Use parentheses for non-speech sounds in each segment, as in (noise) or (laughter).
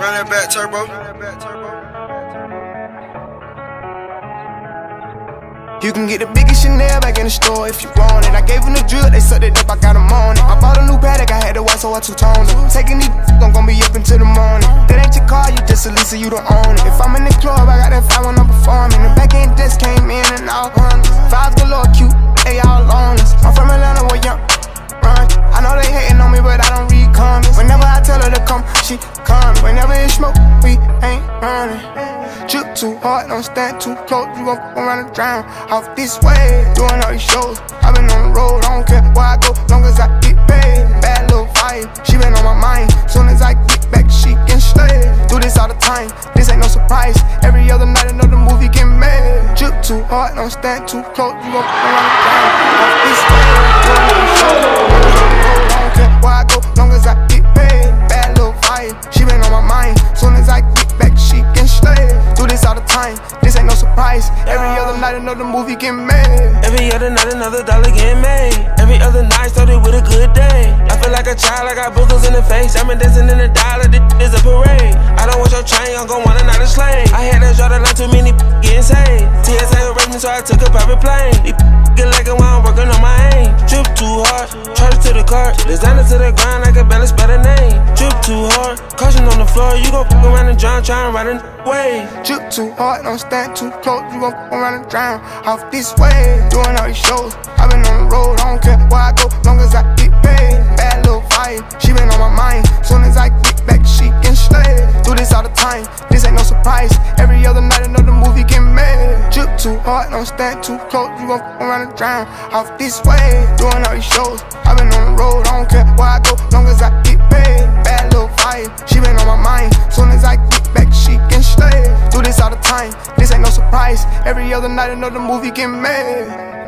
Run that back turbo. You can get the biggest Chanel back in the store if you want it. I gave them the drill, they sucked it up, I got them on it. I bought a new Patek, I had to watch, so I two-toned it. Taking these, (laughs) I'm gonna be up until the morning. That ain't your car, you just a Lisa, you don't own it. If I'm in the club, I got that five when I'm performing. Come. Whenever it's smoke, we ain't running. Drip too hard, don't stand too close. You gon' fuck around and drown. Off this way, doing all these shows. i been on the road, I don't care where I go, long as I get paid. Bad little vibe, she been on my mind. Soon as I get back, she can slay. Do this all the time, this ain't no surprise. Every other night, another movie get made. Drip too hard, don't stand too close. You gon' fuck around and drown. Off this way, doing all these shows. i been on the road, I don't care where I go, long as I get she been on my mind. Soon as I get back, she can slay. Do this all the time, this ain't no surprise. Every other night, another movie get made. Every other night, another dollar get made. Every other night started with a good day. I feel like a child, I got boogers in the face. I'm dancing in the dollar, this is a parade. I don't want your chain, I'm gon' want another slave. I had to draw the line, too many getting saved. TSA arrest me, so I took a private plane. Get like a while I'm working on my aim. Drip too hard, cart. Designer to the ground, I can barely spell the name. Drip too hard, caution on the floor. You gon' fuck around and drown, try and ride a way. Drip too hard, don't stand too close. You gon' fuck around and drown. Off this way, doing all these shows. i been on the road, I don't care where I go, long as I get paid. Bad little vibe, she been on my mind. Soon as I get back, she can slay. Do this all the time, this ain't no surprise. Every other night, another movie get made. Drip too hard, don't stand too close. You gon' fuck around and drown. Off this way, doing all these shows. Road, I don't care where I go, long as I get paid. Bad little vibe, she been on my mind. Soon as I get back, she can slay. Do this all the time, this ain't no surprise. Every other night, another movie get made.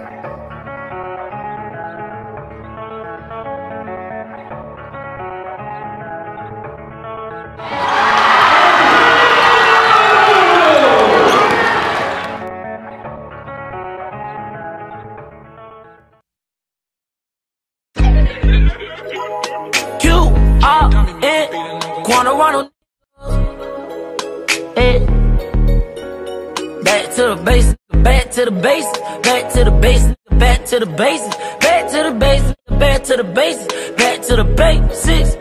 Quantarano. Eh. Back to the basics, back to the basics, back to the basics, back to the basics, back to the basics, back to the basics, back to the basics.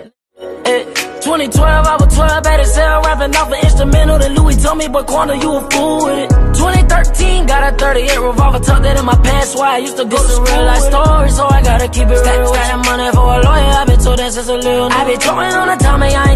Eh. 2012, I was 12 at his cell, rapping off an instrumental that Louis told me, but corner, you a fool with it. 2013, got a 38 revolver tucked that in my pants, why I used to go to school. real life story, so I gotta keep it real. Stack that money for a lawyer, I been told that since a little. I been throwing on the Tommy, I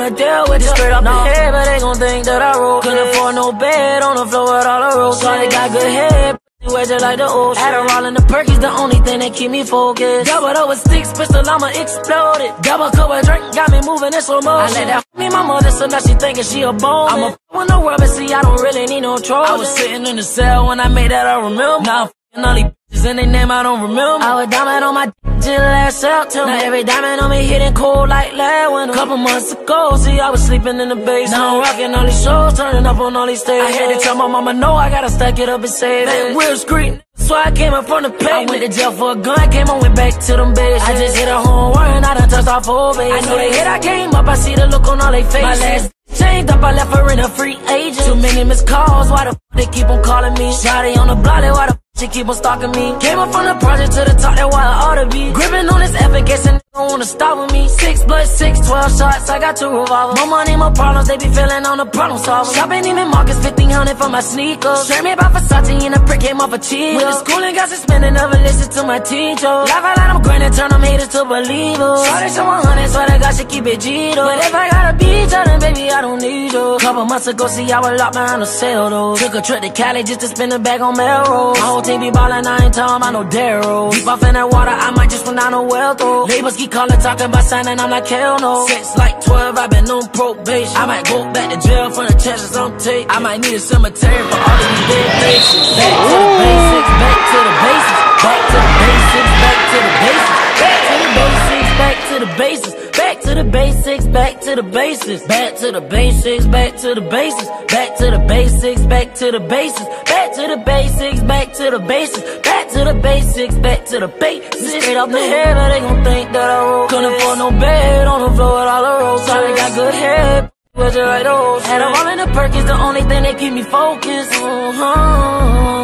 wanna deal with it. Straight up no. the head, but they gon' think that I roll. Couldn't afford no bed on the floor with all the rolls. So they got good head. Wedge it like the old Adderall and the perky's the only thing that keep me focused. Double over six pistol, I'ma explode it. Double cup of drink got me moving in slow motion. I let that me my mother, so now she thinking she a bone. I'm a when the world, but see I don't really need no troll. I was sitting in the cell when I made that I remember. Now I'm all these bitches and they name I don't remember. I was diamond on my till last September. Now every diamond on me hitting cold like last winter. Couple months ago, see I was sleeping in the basement. Now I'm rocking all these shows, turning up on all these stages. I had to tell my mama no, I gotta stack it up and save it. Real street. So I came up from the pavement. I went to jail for a gun, came on, went back to them beds. I just hit a home run, I done touched off four bases. I know they hit, I came up, I see the look on all they faces. My last changed up, I left her in a free agent. Too many missed calls, why the f they keep on calling me? Shotty on the block, why the f she keep on stalking me? Came up from the project to the top, that's why I ought to be. Gripping on this they don't wanna stop with me. Six blood, six, twelve shots, I got two revolvers. More money, more problems, they be feeling on the problem solver. Shopping Neiman Marcus, 1500 for my sneakers. Straight me by Versace and the prick came off a cheat. With to school and got suspended, never listen to my teacher. Laugh out loud, I'm grinding, turn them haters to believers. Started to 100, swear to God, she keep it G. But if I gotta be, tell oh, them, baby, I don't need you. Couple months ago, see, I was locked behind a cell though. Took a trip to Cali just to spin a bag on Melrose. My whole team be ballin', I ain't talking about no Darrow. Deep off in that water, I might just run down a well though. Labels keep calling, talking about signing, I'm like, hell no. Since like 12, I've been on probation. I might go back to jail for the charges I'm taking. I might need a cemetery for all of these dead faces. Back to the basics, back to the basics, back to the basics, back to the basics, back to the basics, back to the basics. Back to the basics, back to the basics. Back to the basics, back to the basics. Back to the basics, back to the basics. Back to the basics, back to the basics. Back to the basics, back to the basics. Straight off the head, or they gon' think that I wrote. Couldn't afford no bed on the floor with all the rolls. Sorry, got good head. With your right old. Had a all in the perk is the only thing that keep me focused. Uh -huh.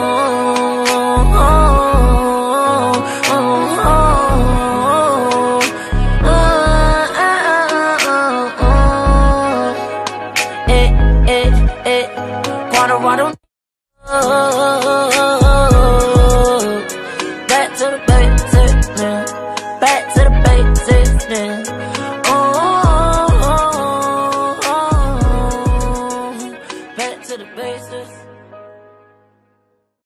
Colorado.